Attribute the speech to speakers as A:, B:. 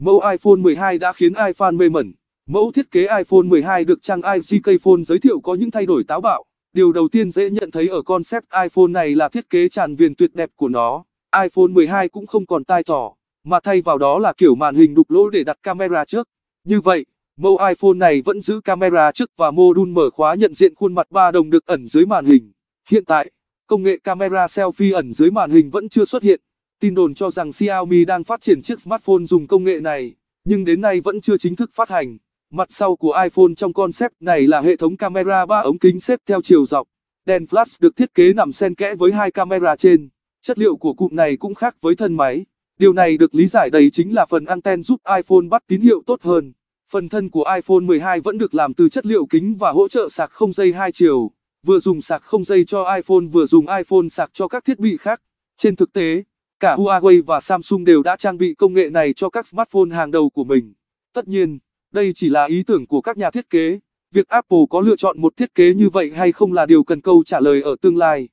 A: Mẫu iPhone 12 đã khiến iFan mê mẩn. Mẫu thiết kế iPhone 12 được trang IGK Phone giới thiệu có những thay đổi táo bạo. Điều đầu tiên dễ nhận thấy ở concept iPhone này là thiết kế tràn viền tuyệt đẹp của nó. iPhone 12 cũng không còn tai thỏ, mà thay vào đó là kiểu màn hình đục lỗ để đặt camera trước. Như vậy, mẫu iPhone này vẫn giữ camera trước và module mở khóa nhận diện khuôn mặt ba đồng được ẩn dưới màn hình. Hiện tại, công nghệ camera selfie ẩn dưới màn hình vẫn chưa xuất hiện. Tin đồn cho rằng Xiaomi đang phát triển chiếc smartphone dùng công nghệ này, nhưng đến nay vẫn chưa chính thức phát hành. Mặt sau của iPhone trong concept này là hệ thống camera 3 ống kính xếp theo chiều dọc. Đèn flash được thiết kế nằm xen kẽ với hai camera trên. Chất liệu của cụm này cũng khác với thân máy. Điều này được lý giải đầy chính là phần anten giúp iPhone bắt tín hiệu tốt hơn. Phần thân của iPhone 12 vẫn được làm từ chất liệu kính và hỗ trợ sạc không dây hai chiều. Vừa dùng sạc không dây cho iPhone vừa dùng iPhone sạc cho các thiết bị khác. Trên thực tế, cả Huawei và Samsung đều đã trang bị công nghệ này cho các smartphone hàng đầu của mình. Tất nhiên, đây chỉ là ý tưởng của các nhà thiết kế. Việc Apple có lựa chọn một thiết kế như vậy hay không là điều cần câu trả lời ở tương lai.